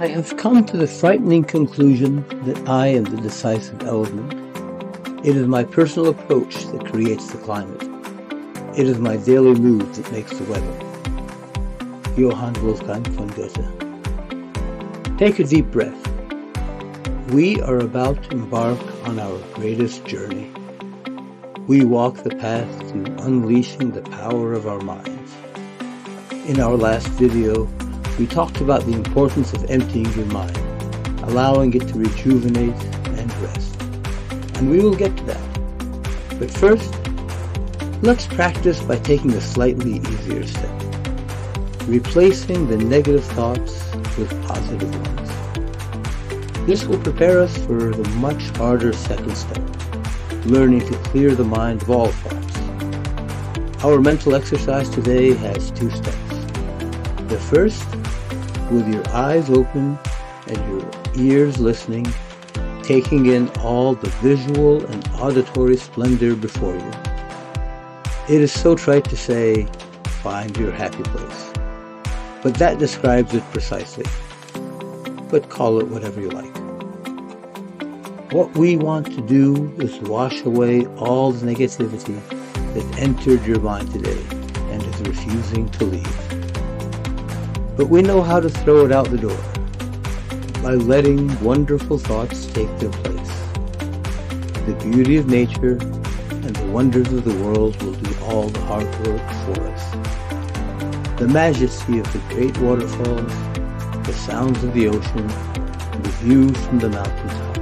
I have come to the frightening conclusion that I am the decisive element. It is my personal approach that creates the climate. It is my daily mood that makes the weather. Johann Wolfgang von Goethe. Take a deep breath. We are about to embark on our greatest journey. We walk the path to unleashing the power of our minds. In our last video, we talked about the importance of emptying your mind, allowing it to rejuvenate and rest. And we will get to that. But first, let's practice by taking a slightly easier step, replacing the negative thoughts with positive ones. This will prepare us for the much harder second step, learning to clear the mind of all thoughts. Our mental exercise today has two steps. The first with your eyes open and your ears listening, taking in all the visual and auditory splendor before you. It is so trite to say, find your happy place. But that describes it precisely. But call it whatever you like. What we want to do is wash away all the negativity that entered your mind today and is refusing to leave. But we know how to throw it out the door by letting wonderful thoughts take their place. The beauty of nature and the wonders of the world will do all the hard work for us. The majesty of the great waterfalls, the sounds of the ocean, the views from the mountaintop.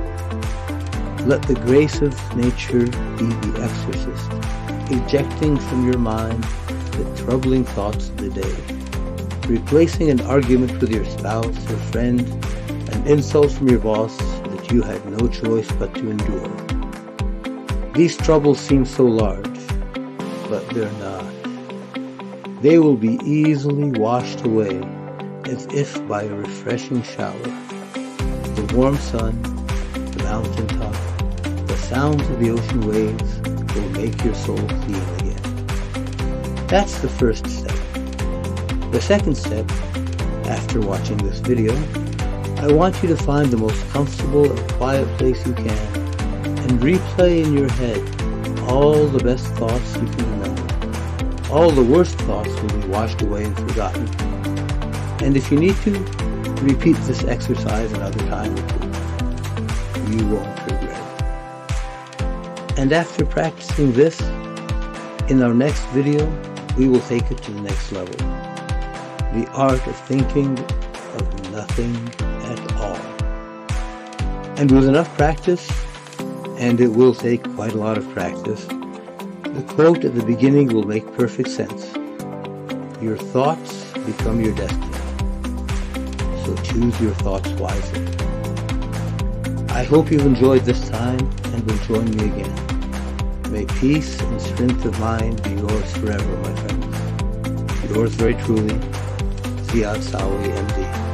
Let the grace of nature be the exorcist, ejecting from your mind the troubling thoughts of the day replacing an argument with your spouse or friend, an insult from your boss that you had no choice but to endure. These troubles seem so large, but they're not. They will be easily washed away as if by a refreshing shower. The warm sun, the mountaintop, the sounds of the ocean waves will make your soul feel again. That's the first step. The second step, after watching this video, I want you to find the most comfortable and quiet place you can and replay in your head all the best thoughts you can remember. All the worst thoughts will be washed away and forgotten. And if you need to, repeat this exercise another time or two. You won't regret it. And after practicing this, in our next video, we will take it to the next level the art of thinking of nothing at all. And with enough practice, and it will take quite a lot of practice, the quote at the beginning will make perfect sense. Your thoughts become your destiny. So choose your thoughts wisely. I hope you've enjoyed this time and will join me again. May peace and strength of mind be yours forever, my friends. Yours very truly, Ziad Sawi, MD.